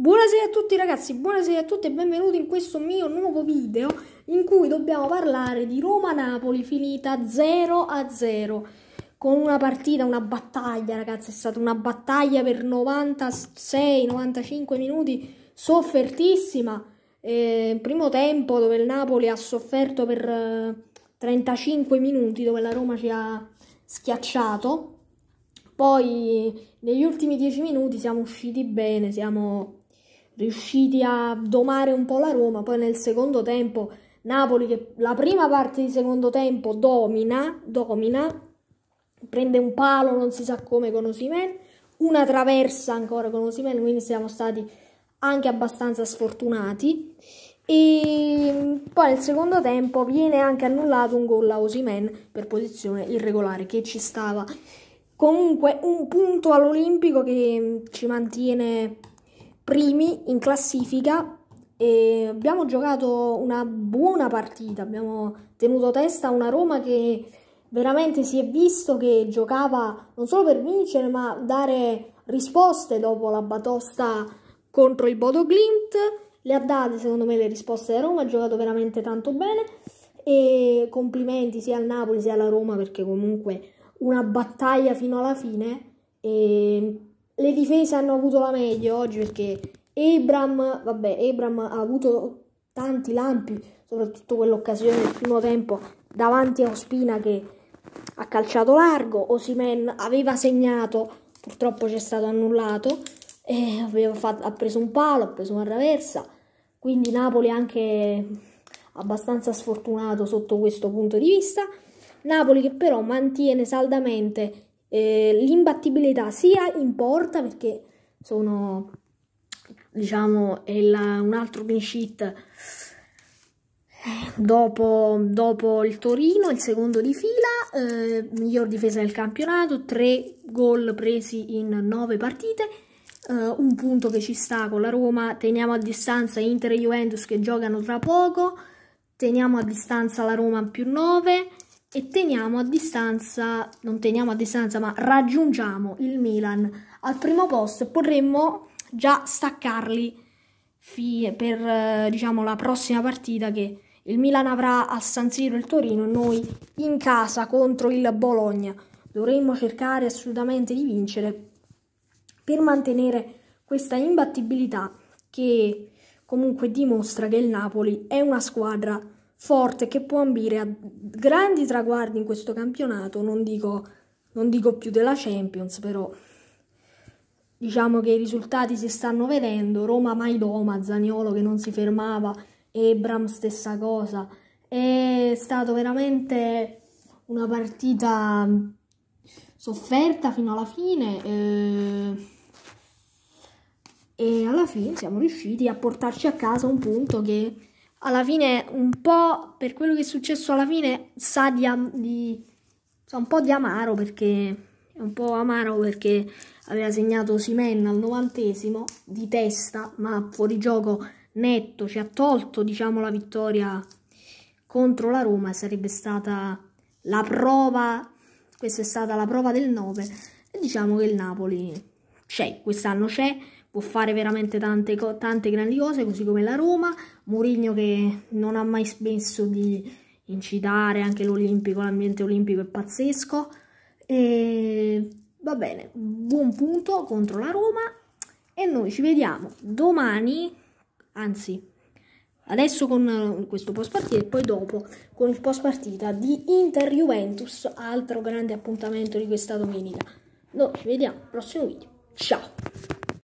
Buonasera a tutti ragazzi, buonasera a tutti e benvenuti in questo mio nuovo video in cui dobbiamo parlare di Roma-Napoli finita 0 a 0 con una partita, una battaglia ragazzi, è stata una battaglia per 96-95 minuti soffertissima. Eh, primo tempo dove il Napoli ha sofferto per eh, 35 minuti, dove la Roma ci ha schiacciato. Poi negli ultimi 10 minuti siamo usciti bene, siamo riusciti a domare un po' la Roma, poi nel secondo tempo Napoli che la prima parte di secondo tempo domina, domina, prende un palo non si sa come con Osimen, una traversa ancora con Osimen, quindi siamo stati anche abbastanza sfortunati e poi nel secondo tempo viene anche annullato un gol a Osimen per posizione irregolare che ci stava. Comunque un punto all'Olimpico che ci mantiene primi in classifica e abbiamo giocato una buona partita, abbiamo tenuto testa a una Roma che veramente si è visto che giocava non solo per vincere ma dare risposte dopo la batosta contro il Bodo Glimt, le ha date secondo me le risposte da Roma, ha giocato veramente tanto bene. E complimenti sia al Napoli sia alla Roma perché comunque una battaglia fino alla fine. E le difese hanno avuto la meglio oggi perché Abram, vabbè, Abram ha avuto tanti lampi, soprattutto quell'occasione del primo tempo davanti a Ospina che ha calciato largo, Osimen aveva segnato, purtroppo c'è stato annullato, fatto, ha preso un palo, ha preso una traversa, quindi Napoli anche abbastanza sfortunato sotto questo punto di vista. Napoli che però mantiene saldamente eh, l'imbattibilità sia in porta perché sono diciamo è la, un altro clean sheet eh, dopo, dopo, il Torino, il secondo di fila, eh, miglior difesa del campionato, tre gol presi in nove partite, eh, un punto che ci sta con la Roma, teniamo a distanza Inter e Juventus che giocano tra poco, teniamo a distanza la Roma più 9 e teniamo a distanza, non teniamo a distanza, ma raggiungiamo il Milan al primo posto e potremmo già staccarli per diciamo la prossima partita che il Milan avrà a San Siro il Torino e noi in casa contro il Bologna. Dovremmo cercare assolutamente di vincere per mantenere questa imbattibilità che comunque dimostra che il Napoli è una squadra forte che può ambire a grandi traguardi in questo campionato, non dico, non dico più della Champions, però diciamo che i risultati si stanno vedendo, Roma mai doma, Zaniolo che non si fermava, Ebram stessa cosa, è stato veramente una partita sofferta fino alla fine eh, e alla fine siamo riusciti a portarci a casa un punto che alla fine un po' per quello che è successo alla fine sa di, di sa un po' di amaro perché è un po' amaro perché aveva segnato Simen al novantesimo di testa ma fuori gioco netto ci ha tolto diciamo la vittoria contro la Roma sarebbe stata la prova questa è stata la prova del 9 e diciamo che il Napoli c'è quest'anno c'è può fare veramente tante, tante grandi cose, così come la Roma, Mourinho che non ha mai smesso di incitare anche l'Olimpico, l'ambiente olimpico è pazzesco, e va bene, buon punto contro la Roma e noi ci vediamo domani, anzi adesso con questo post partita e poi dopo con il post partita di Inter Juventus, altro grande appuntamento di questa domenica. Noi ci vediamo al prossimo video, ciao!